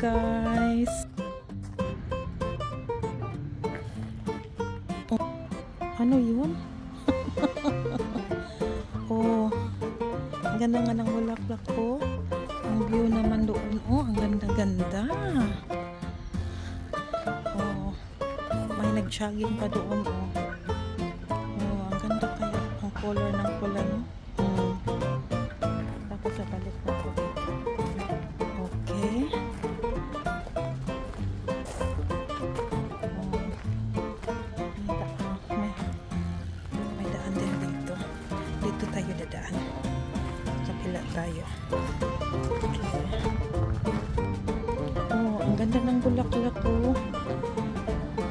guys. Oh, ano yun? oh, ang ganda nga ng bulaklak ko. Ang view naman doon. Oh, ang ganda-ganda. Oh, may nag-jogging pa doon. Oh. oh, ang ganda kaya ang color ng pula, tayo dadaan. Kapila tayo. Okay. Oh, ang ganda ng bulaklak ko.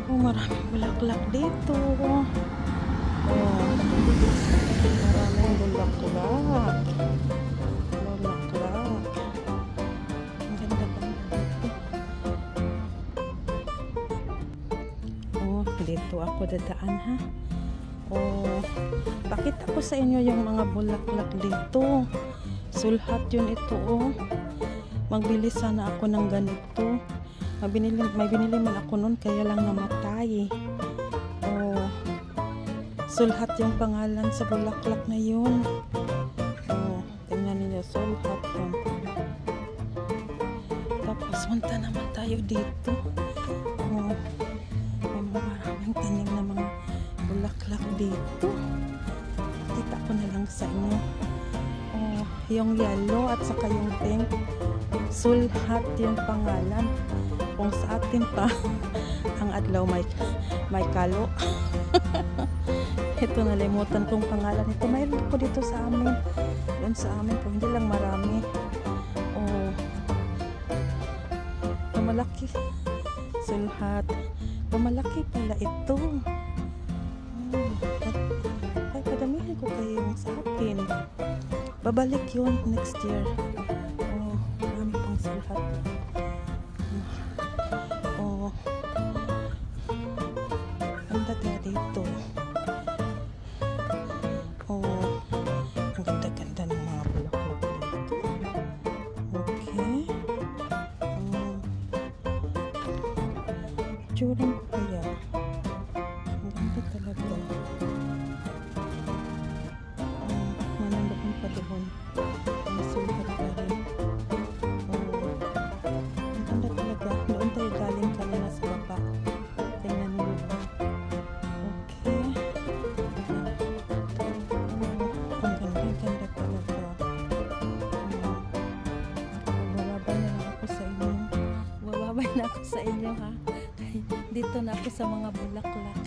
Oh, maraming bulaklak dito. Oh, maraming bulaklak. Oh, dito ako dadaan ha. Oh, pakita ko sa inyo yung mga bulaklak dito. Sulhat yun ito oh. Magbili sana ako ng ganito. May binili, may binili man ako noon kaya lang namatay. Oh. Sulhat yung pangalan sa bulaklak na yun. Oh, tingnan niyo sulhat yun. Tapos punta naman tayo dito. Oh. Dito. Kita ko na lang sa inyo. Oh, yung yellow at saka yung pink. Sulhat yung pangalan. Kung sa atin pa, ang adlaw may, may kalo. Ito nalimutan kong pangalan ito. Mayroon ko dito sa amin. Doon sa amin po. Hindi lang marami. Oh. Malaki. Sulhat. Malaki pala ito. Ay, padamihan ko kayo sa akin. Babalik yun next year. Oh, marami pang sulhat. Oh. Ang ganda dito. Oh. Ang ganda-ganda ng mga bulaklak dito. Okay. Um, Ituring manandoon pa doon. Ang sulhat pa rin. Oh. Ang ganda talaga. Doon tayo galing kanina sa baba. Tingnan mo. Okay. Ang ganda-ganda talaga. Oh. Bababay na lang ako sa inyo. Bababay na ako sa inyo ha. Dito na ako sa mga bulaklak.